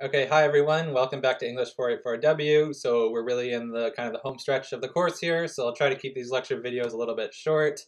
Okay, hi everyone. Welcome back to English 484W. So we're really in the kind of the home stretch of the course here. So I'll try to keep these lecture videos a little bit short,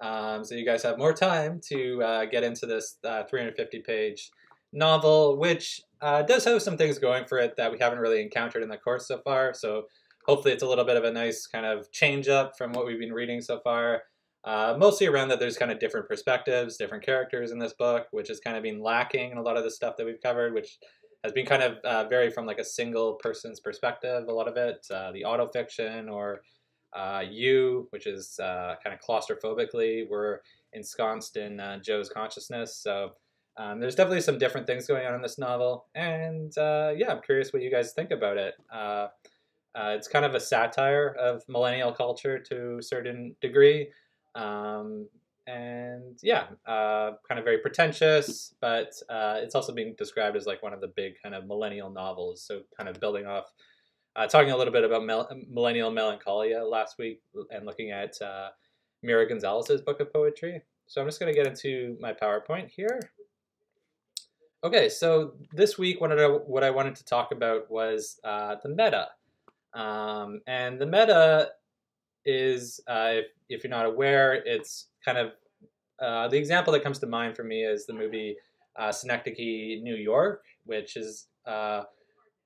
um, so you guys have more time to uh, get into this 350-page uh, novel, which uh, does have some things going for it that we haven't really encountered in the course so far. So hopefully it's a little bit of a nice kind of change up from what we've been reading so far. Uh, mostly around that there's kind of different perspectives, different characters in this book, which has kind of been lacking in a lot of the stuff that we've covered, which has been kind of uh, very from like a single person's perspective. A lot of it, uh, the autofiction or uh, you, which is uh, kind of claustrophobically, we're ensconced in uh, Joe's consciousness. So um, there's definitely some different things going on in this novel, and uh, yeah, I'm curious what you guys think about it. it's kind of a satire of millennial culture to a certain degree. Um, and yeah, uh, kind of very pretentious, but uh, it's also being described as like one of the big kind of millennial novels. So kind of building off, uh, talking a little bit about mel- millennial melancholia last week, and looking at uh, Mira Gonzalez's book of poetry. So I'm just going to get into my PowerPoint here. Okay, so this week what I, what I wanted to talk about was uh, the meta. Um, and the meta is, uh, if, if you're not aware, it's kind of uh, the example that comes to mind for me is the movie uh, Synecdoche, New York, which is uh,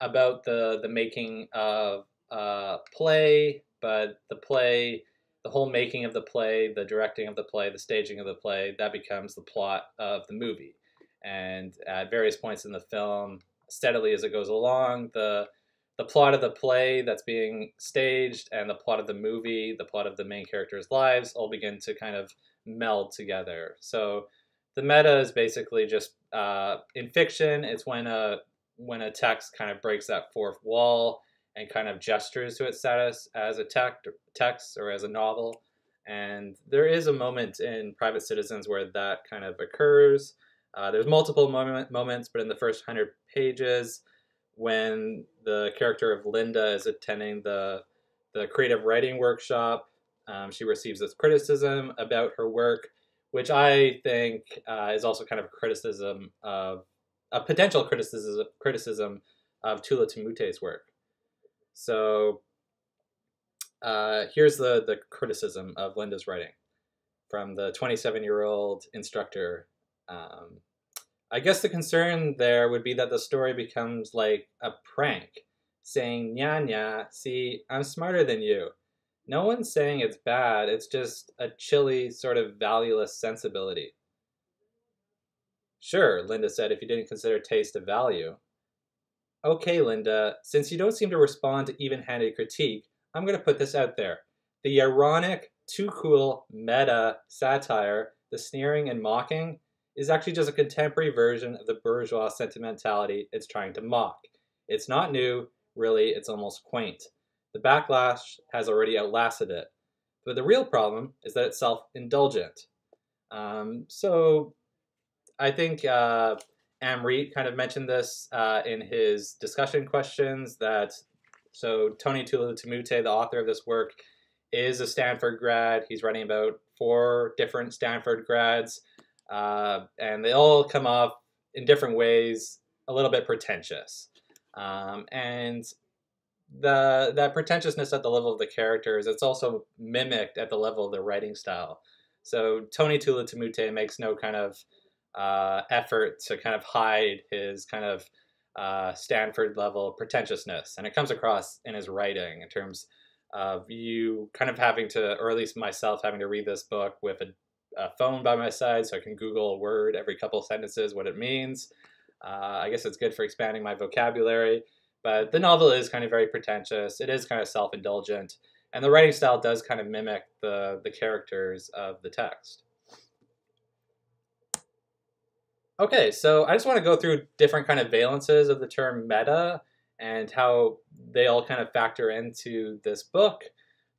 about the the making of a uh, play, but the play, the whole making of the play, the directing of the play, the staging of the play, that becomes the plot of the movie. And at various points in the film, steadily as it goes along, the the plot of the play that's being staged and the plot of the movie, the plot of the main characters' lives, all begin to kind of meld together. So the meta is basically just uh, in fiction. It's when a when a text kind of breaks that fourth wall and kind of gestures to its status as a text, text or as a novel. And there is a moment in Private Citizens where that kind of occurs. Uh, there's multiple moment, moments, but in the first hundred pages, when the character of Linda is attending the the creative writing workshop, um, she receives this criticism about her work, which I think uh, is also kind of a criticism of a potential criticism criticism of Tulathimutte's work. So uh, here's the the criticism of Linda's writing from the 27 year old instructor. Um, I guess the concern there would be that the story becomes like a prank, saying, Nya nya, see, I'm smarter than you. No one's saying it's bad, it's just a chilly, sort of valueless sensibility. Sure, Linda said, if you didn't consider taste a value. Okay, Linda, since you don't seem to respond to even handed critique, I'm going to put this out there. The ironic, too cool, meta satire, the sneering and mocking, is actually just a contemporary version of the bourgeois sentimentality it's trying to mock. It's not new, really, it's almost quaint. The backlash has already outlasted it. But the real problem is that it's self indulgent. Um, so I think uh, Amrit kind of mentioned this uh, in his discussion questions that so Tony Tulathimutte, the author of this work, is a Stanford grad. He's writing about four different Stanford grads, uh, and they all come off in different ways a little bit pretentious. Um, and the that pretentiousness at the level of the characters, it's also mimicked at the level of the writing style. So Tony Tulathimutte makes no kind of uh, effort to kind of hide his kind of uh, Stanford level pretentiousness, and it comes across in his writing in terms of you kind of having to, or at least myself having to read this book with a, a phone by my side so I can Google a word every couple sentences what it means. Uh, I guess it's good for expanding my vocabulary. But the novel is kind of very pretentious. It is kind of self-indulgent, and the writing style does kind of mimic the the characters of the text. Okay, so I just want to go through different kind of valences of the term meta and how they all kind of factor into this book.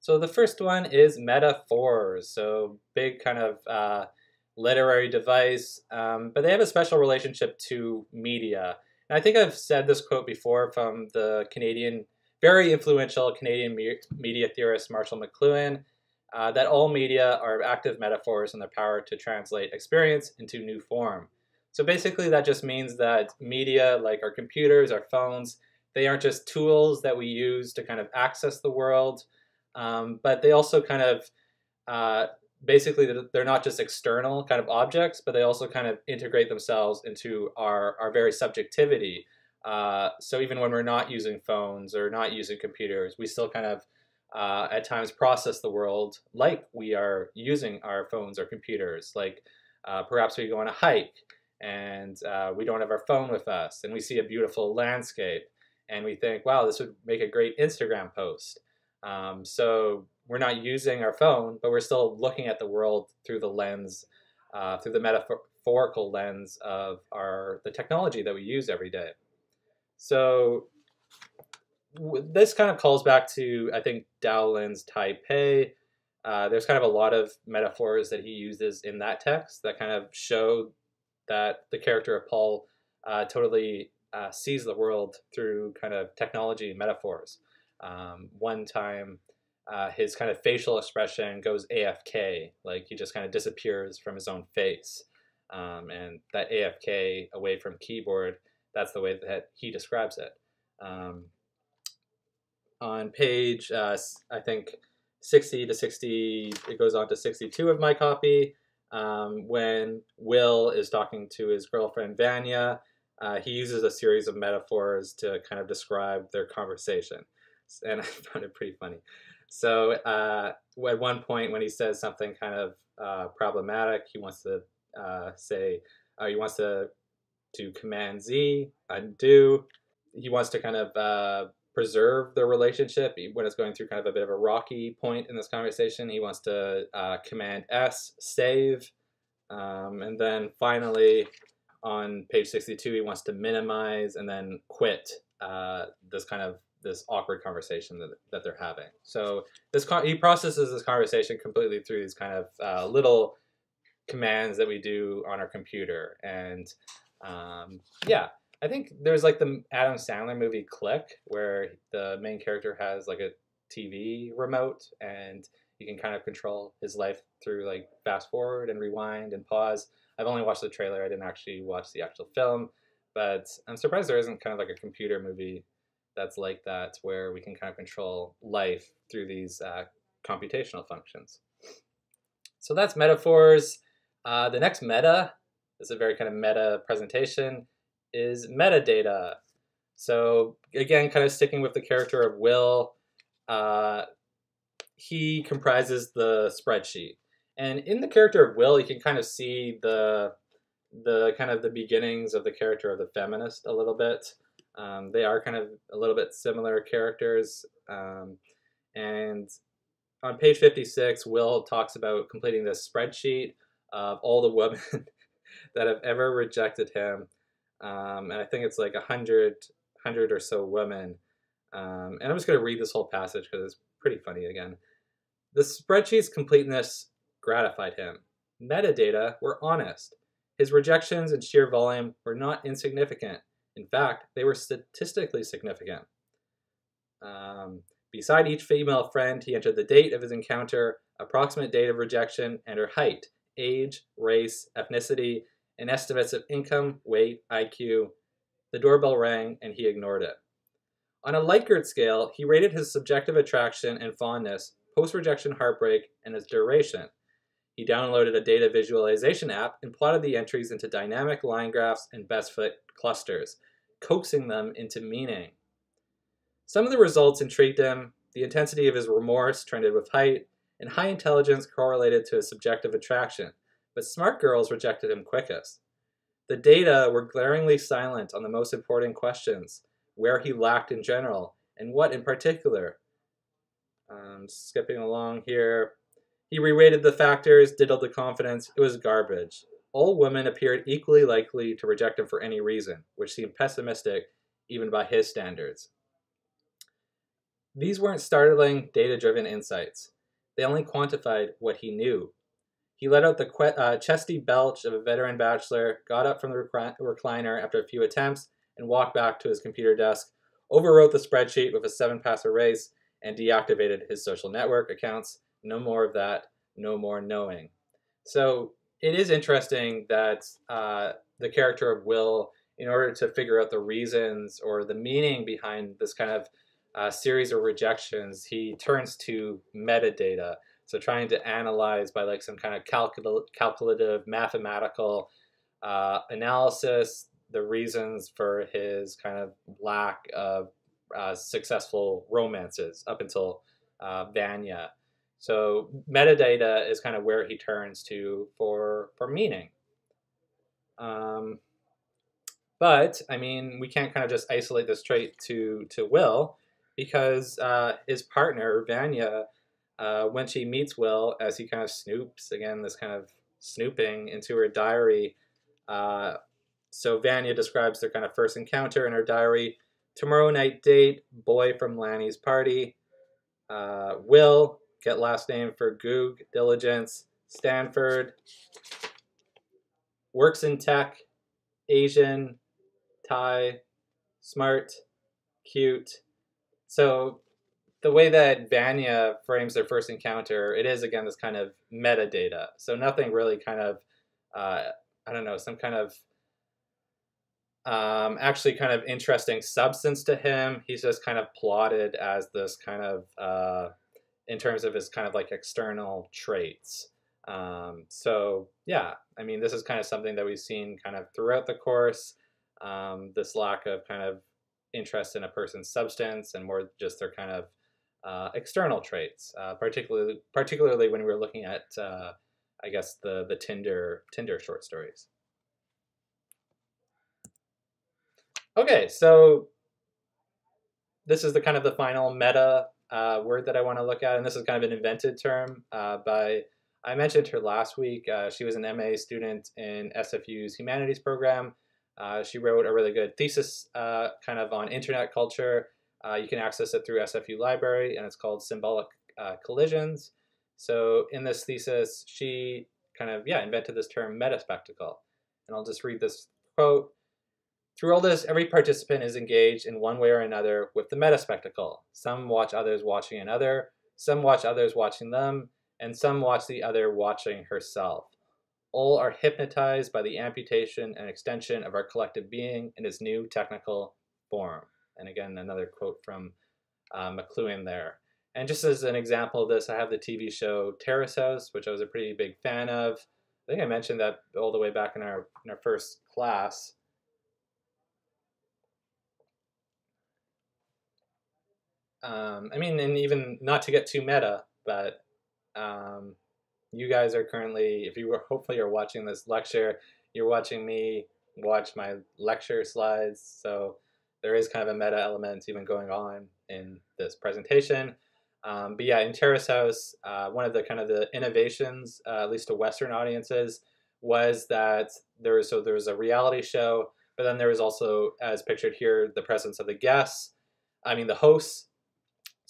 So the first one is metaphors, so big kind of uh, literary device, um, but they have a special relationship to media. And I think I've said this quote before from the Canadian, very influential Canadian media theorist Marshall McLuhan, uh, that all media are active metaphors in their power to translate experience into new form. So basically, that just means that media, like our computers, our phones, they aren't just tools that we use to kind of access the world, um, but they also kind of uh, basically they're not just external kind of objects, but they also kind of integrate themselves into our, our very subjectivity. Uh, so even when we're not using phones or not using computers, we still kind of uh, at times process the world like we are using our phones or computers. Like uh, perhaps we go on a hike and uh, we don't have our phone with us and we see a beautiful landscape and we think, wow, this would make a great Instagram post. Um, so we're not using our phone, but we're still looking at the world through the lens, uh, through the metaphorical lens of our the technology that we use every day. So this kind of calls back to I think Tao Lin's Taipei. Uh, there's kind of a lot of metaphors that he uses in that text that kind of show that the character of Paul uh, totally uh, sees the world through kind of technology metaphors. Um, one time, uh, his kind of facial expression goes AFK, like he just kind of disappears from his own face. Um, and that AFK away from keyboard, that's the way that he describes it. Um, on page, uh, I think 60 to 60, it goes on to 62 of my copy. Um, when Will is talking to his girlfriend Vanya, uh, he uses a series of metaphors to kind of describe their conversation. And I found it pretty funny. So uh, at one point, when he says something kind of uh, problematic, he wants to uh, say, uh, he wants to do Command Z, undo. He wants to kind of uh, preserve the relationship when it's going through kind of a bit of a rocky point in this conversation. He wants to uh, Command S, save. Um, and then finally, on page 62, he wants to minimize and then quit uh, this kind of this awkward conversation that, that they're having. So this he processes this conversation completely through these kind of uh, little commands that we do on our computer. And um, yeah, I think there's like the Adam Sandler movie Click, where the main character has like a TV remote and you can kind of control his life through like fast forward and rewind and pause. I've only watched the trailer. I didn't actually watch the actual film, but I'm surprised there isn't kind of like a computer movie that's like that where we can kind of control life through these uh, computational functions. So that's metaphors. Uh, the next meta this is a very kind of meta presentation is metadata. So again, kind of sticking with the character of Will, uh, he comprises the spreadsheet. And in the character of Will, you can kind of see the the kind of the beginnings of the character of the feminist a little bit. Um, they are kind of a little bit similar characters. Um, and on page 56, Will talks about completing this spreadsheet of all the women that have ever rejected him. Um, and I think it's like a hundred, hundred or so women. Um, and I'm just going to read this whole passage because it's pretty funny again. The spreadsheet's completeness gratified him. Metadata were honest. His rejections and sheer volume were not insignificant. In fact, they were statistically significant. Um, beside each female friend, he entered the date of his encounter, approximate date of rejection, and her height, age, race, ethnicity, and estimates of income, weight, IQ. The doorbell rang, and he ignored it. On a Likert scale, he rated his subjective attraction and fondness, post rejection heartbreak, and its duration. He downloaded a data visualization app and plotted the entries into dynamic line graphs and best fit clusters, coaxing them into meaning. Some of the results intrigued him. The intensity of his remorse trended with height, and high intelligence correlated to his subjective attraction, but smart girls rejected him quickest. The data were glaringly silent on the most important questions where he lacked in general, and what in particular. Um, skipping along here, he reweighted the factors, diddled the confidence. It was garbage. All women appeared equally likely to reject him for any reason, which seemed pessimistic even by his standards. These weren't startling, data driven insights. They only quantified what he knew. He let out the uh, chesty belch of a veteran bachelor, got up from the recliner after a few attempts, and walked back to his computer desk, overwrote the spreadsheet with a seven pass erase, and deactivated his social network accounts no more of that, no more knowing. So it is interesting that uh, the character of Will in order to figure out the reasons or the meaning behind this kind of uh, series of rejections, he turns to metadata. So trying to analyze by like some kind of calcul- calculative mathematical uh, analysis the reasons for his kind of lack of uh, successful romances up until uh, Vanya. So metadata is kind of where he turns to for for meaning. Um, but I mean, we can't kind of just isolate this trait to to Will because uh, his partner Vanya, uh, when she meets Will, as he kind of snoops again, this kind of snooping into her diary. Uh, so Vanya describes their kind of first encounter in her diary. Tomorrow night date, boy from Lanny's party. Uh, Will, get last name for Goog, diligence, Stanford. Works in tech, Asian, Thai, smart, cute. So the way that Vanya frames their first encounter, it is again this kind of metadata. So nothing really kind of, uh, I don't know, some kind of um, actually kind of interesting substance to him. He's just kind of plotted as this kind of, uh, in terms of his kind of like external traits. Um, so yeah, I mean, this is kind of something that we've seen kind of throughout the course. Um, this lack of kind of interest in a person's substance and more just their kind of uh, external traits, uh, particularly particularly when we were looking at, uh, I guess the the Tinder Tinder short stories. Okay, so this is the kind of the final meta uh, word that I want to look at, and this is kind of an invented term uh, by, I mentioned her last week. Uh, she was an MA student in SFU's humanities program. Uh, she wrote a really good thesis uh, kind of on internet culture. Uh, you can access it through SFU library, and it's called Symbolic Collisions. So in this thesis, she kind of, yeah, invented this term metaspectacle. And I'll just read this quote. Through all this, every participant is engaged in one way or another with the meta spectacle. Some watch others watching another, some watch others watching them, and some watch the other watching herself. All are hypnotized by the amputation and extension of our collective being in its new technical form. And again, another quote from uh, McLuhan there. And just as an example of this, I have the TV show Terrace House, which I was a pretty big fan of. I think I mentioned that all the way back in our in our first class. Um, I mean, and even not to get too meta, but um, you guys are currently, if you were hopefully are watching this lecture, you're watching me watch my lecture slides. So there is kind of a meta element even going on in this presentation. Um, but yeah, in Terrace House, uh, one of the kind of the innovations, uh, at least to Western audiences, was that there was so there was a reality show, but then there was also, as pictured here, the presence of the guests. I mean, the hosts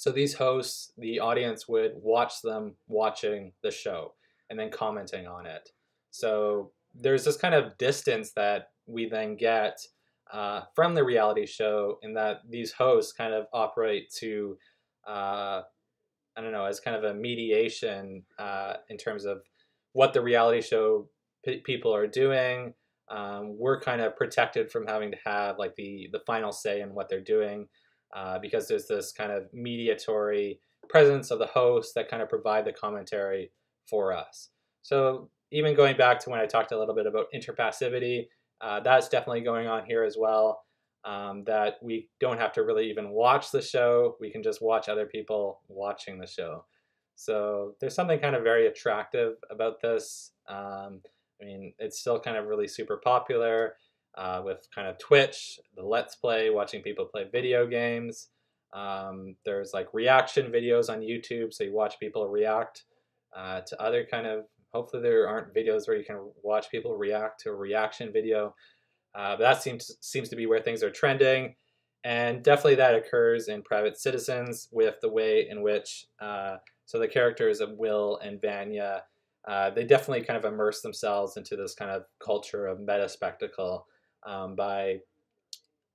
so these hosts, the audience would watch them watching the show and then commenting on it. So there's this kind of distance that we then get uh, from the reality show in that these hosts kind of operate to, uh, I don't know, as kind of a mediation uh, in terms of what the reality show p- people are doing. Um, we're kind of protected from having to have like the the final say in what they're doing uh, because there's this kind of mediatory presence of the host that kind of provide the commentary for us. So even going back to when I talked a little bit about interpassivity, uh, that's definitely going on here as well. Um, that we don't have to really even watch the show; we can just watch other people watching the show. So there's something kind of very attractive about this. Um, I mean, it's still kind of really super popular uh, with kind of Twitch, the Let's Play, watching people play video games. Um, there's like reaction videos on YouTube, so you watch people react uh, to other kind of. Hopefully, there aren't videos where you can watch people react to a reaction video. Uh, but that seems seems to be where things are trending, and definitely that occurs in Private Citizens with the way in which uh, so the characters of Will and Vanya. Uh, they definitely kind of immerse themselves into this kind of culture of meta spectacle um, by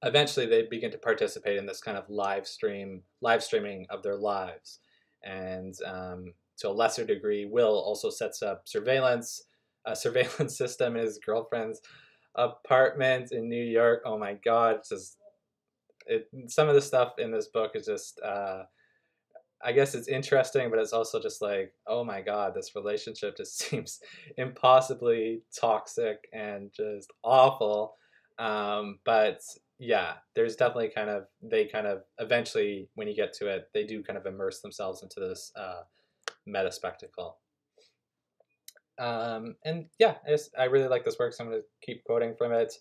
eventually they begin to participate in this kind of live stream live streaming of their lives and um, to a lesser degree will also sets up surveillance a surveillance system in his girlfriend's apartment in New York. Oh my God, it's just it. Some of the stuff in this book is just. Uh, I guess it's interesting, but it's also just like, oh my god, this relationship just seems impossibly toxic and just awful. Um, but yeah, there's definitely kind of they kind of eventually when you get to it, they do kind of immerse themselves into this uh, meta spectacle. Um, and yeah, I, just, I really like this work, so I'm going to keep quoting from it.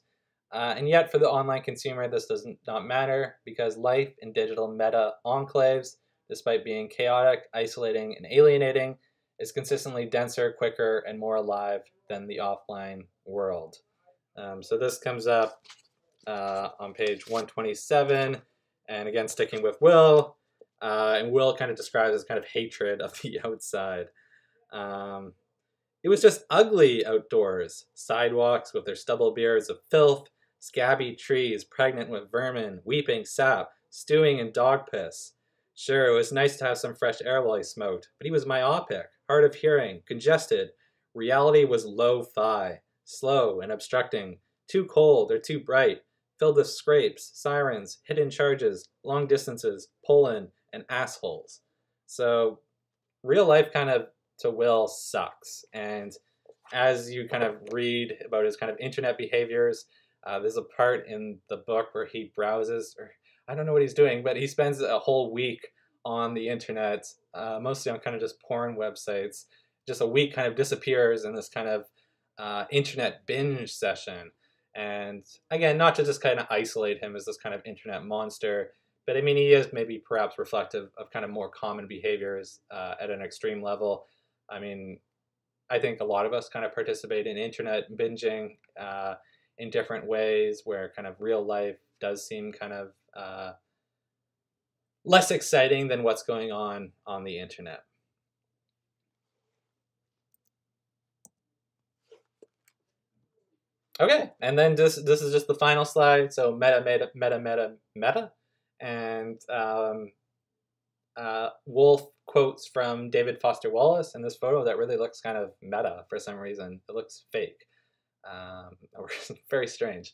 Uh, and yet, for the online consumer, this does not matter because life in digital meta enclaves despite being chaotic, isolating, and alienating, is consistently denser, quicker, and more alive than the offline world. Um, so this comes up uh, on page 127, and again, sticking with Will, uh, and Will kind of describes his kind of hatred of the outside. Um, it was just ugly outdoors. Sidewalks with their stubble beards of filth, scabby trees pregnant with vermin, weeping sap, stewing in dog piss. Sure, it was nice to have some fresh air while he smoked, but he was myopic, hard of hearing, congested. Reality was lo-fi, slow and obstructing, too cold or too bright, filled with scrapes, sirens, hidden charges, long distances, pull-in, and assholes. So real life kind of to Will sucks. And as you kind of read about his kind of internet behaviors, uh, there's a part in the book where he browses, or I don't know what he's doing, but he spends a whole week on the internet, uh, mostly on kind of just porn websites. Just a week kind of disappears in this kind of uh, internet binge session. And again, not to just kind of isolate him as this kind of internet monster, but I mean, he is maybe perhaps reflective of kind of more common behaviors uh, at an extreme level. I mean, I think a lot of us kind of participate in internet binging uh, in different ways where kind of real life does seem kind of uh, less exciting than what's going on on the internet. Okay, and then this this is just the final slide. So meta, meta, meta, meta, meta, and um, uh, Wolf quotes from David Foster Wallace in this photo that really looks kind of meta for some reason. It looks fake, um, very strange.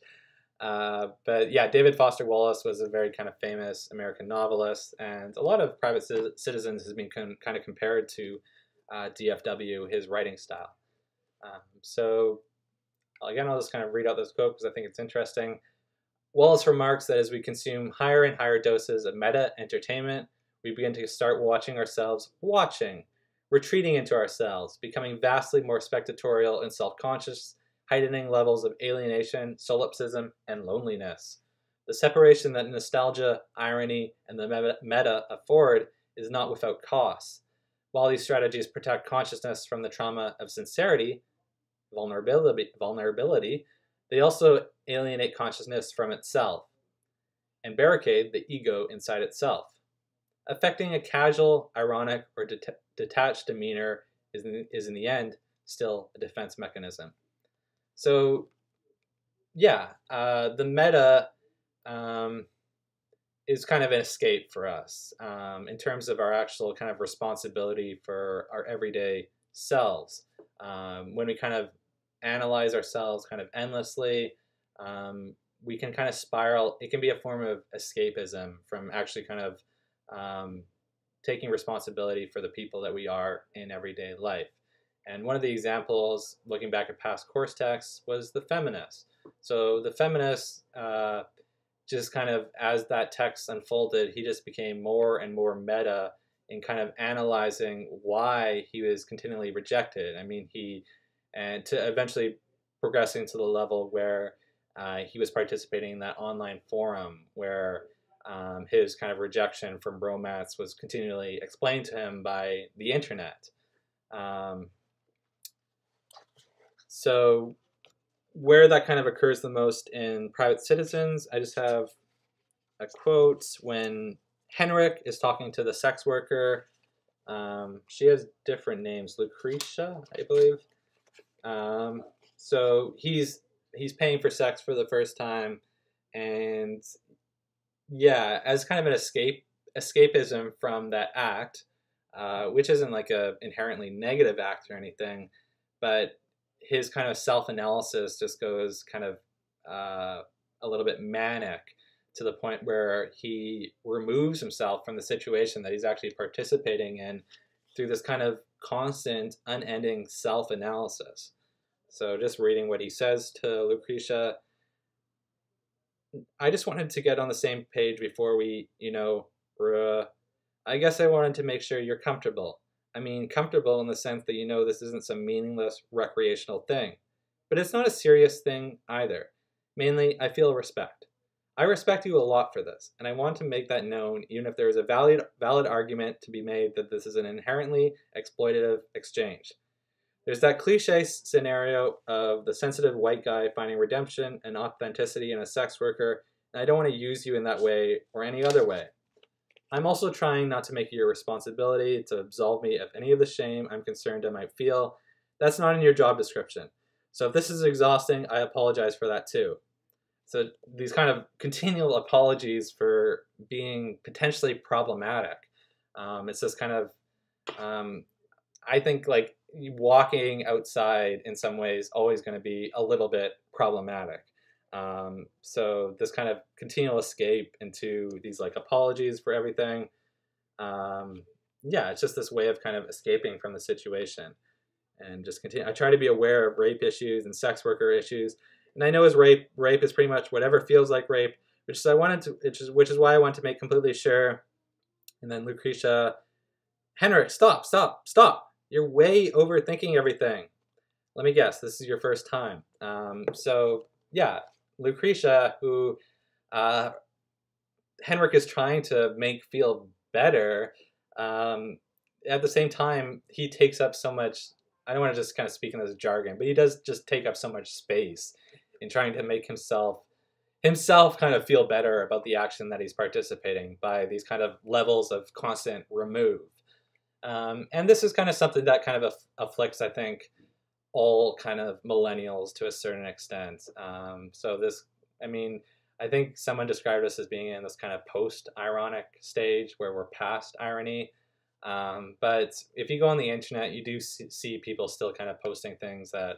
Uh, but yeah, David Foster Wallace was a very kind of famous American novelist, and a lot of private citizens has been kind of compared to uh, DFW, his writing style. Um, so again, I'll just kind of read out this quote because I think it's interesting. Wallace remarks that as we consume higher and higher doses of meta entertainment, we begin to start watching ourselves watching, retreating into ourselves, becoming vastly more spectatorial and self-conscious heightening levels of alienation, solipsism, and loneliness. The separation that nostalgia, irony, and the meta afford is not without costs. While these strategies protect consciousness from the trauma of sincerity, vulnerability, vulnerability they also alienate consciousness from itself and barricade the ego inside itself. Affecting a casual, ironic, or det detached demeanor is in, is in the end still a defense mechanism. So, yeah, uh, the meta um, is kind of an escape for us um, in terms of our actual kind of responsibility for our everyday selves. Um, when we kind of analyze ourselves kind of endlessly, um, we can kind of spiral. It can be a form of escapism from actually kind of um, taking responsibility for the people that we are in everyday life. And one of the examples, looking back at past course texts, was the feminist. So the feminist, uh, just kind of as that text unfolded, he just became more and more meta in kind of analyzing why he was continually rejected. I mean, he, and to eventually progressing to the level where uh, he was participating in that online forum where um, his kind of rejection from romance was continually explained to him by the internet. Um, so where that kind of occurs the most in private citizens, I just have a quote when Henrik is talking to the sex worker. Um, she has different names, Lucretia, I believe. Um, so he's he's paying for sex for the first time, and yeah, as kind of an escape escapism from that act, uh, which isn't like a inherently negative act or anything, but his kind of self analysis just goes kind of uh, a little bit manic to the point where he removes himself from the situation that he's actually participating in through this kind of constant, unending self analysis. So, just reading what he says to Lucretia, I just wanted to get on the same page before we, you know, uh, I guess I wanted to make sure you're comfortable. I mean, comfortable in the sense that you know this isn't some meaningless recreational thing. But it's not a serious thing either. Mainly, I feel respect. I respect you a lot for this, and I want to make that known even if there is a valid, valid argument to be made that this is an inherently exploitative exchange. There's that cliche scenario of the sensitive white guy finding redemption and authenticity in a sex worker, and I don't want to use you in that way or any other way. I'm also trying not to make it your responsibility to absolve me of any of the shame I'm concerned I might feel. That's not in your job description. So if this is exhausting, I apologize for that too. So these kind of continual apologies for being potentially problematic. Um, it's just kind of, um, I think like walking outside in some ways always going to be a little bit problematic. Um, so this kind of continual escape into these like apologies for everything. Um, yeah, it's just this way of kind of escaping from the situation and just continue. I try to be aware of rape issues and sex worker issues and I know as rape, rape is pretty much whatever feels like rape, which is I wanted to, which is which is why I want to make completely sure. And then Lucretia, Henrik, stop, stop, stop! You're way overthinking everything. Let me guess, this is your first time. Um, so yeah, Lucretia, who uh, Henrik is trying to make feel better. Um, at the same time, he takes up so much. I don't want to just kind of speak in this jargon, but he does just take up so much space in trying to make himself himself kind of feel better about the action that he's participating by these kind of levels of constant remove. Um, and this is kind of something that kind of afflicts, I think, all kind of millennials to a certain extent. Um, so this, I mean, I think someone described us as being in this kind of post-ironic stage where we're past irony. Um, but if you go on the internet, you do see people still kind of posting things that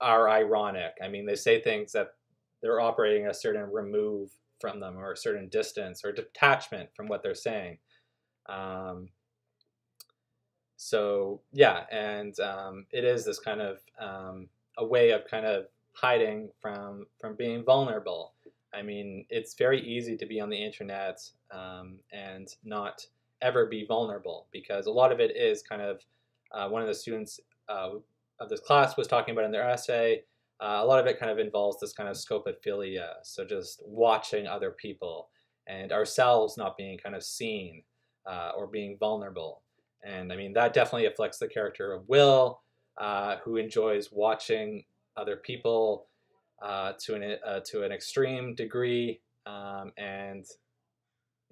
are ironic. I mean, they say things that they're operating a certain remove from them or a certain distance or detachment from what they're saying. Um, so yeah, and um, it is this kind of um, a way of kind of hiding from from being vulnerable. I mean, it's very easy to be on the internet um, and not ever be vulnerable because a lot of it is kind of uh, one of the students uh, of this class was talking about in their essay. Uh, a lot of it kind of involves this kind of scopophilia, so just watching other people and ourselves not being kind of seen uh, or being vulnerable. And I mean, that definitely affects the character of Will, uh, who enjoys watching other people uh, to an uh, to an extreme degree. Um, and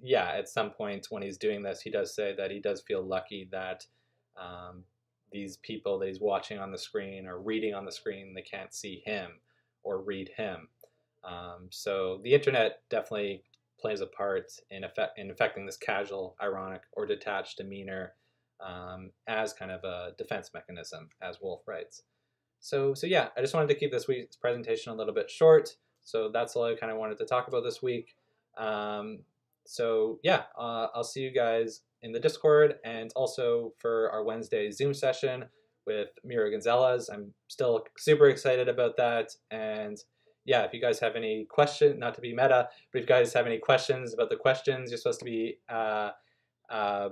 yeah, at some point when he's doing this, he does say that he does feel lucky that um, these people that he's watching on the screen or reading on the screen, they can't see him or read him. Um, so the internet definitely plays a part in, effect, in affecting this casual, ironic, or detached demeanor um, as kind of a defense mechanism, as Woolf writes. So, so yeah, I just wanted to keep this week's presentation a little bit short. So that's all I kind of wanted to talk about this week. Um, so yeah, uh, I'll see you guys in the Discord and also for our Wednesday Zoom session with Mira Gonzalez. I'm still super excited about that. And yeah, if you guys have any questions, not to be meta, but if you guys have any questions about the questions you're supposed to be uh, uh,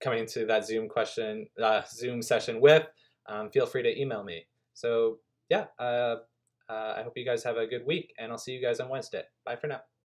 coming to that Zoom question, uh, Zoom session with, um, feel free to email me. So yeah, uh, uh, I hope you guys have a good week and I'll see you guys on Wednesday. Bye for now.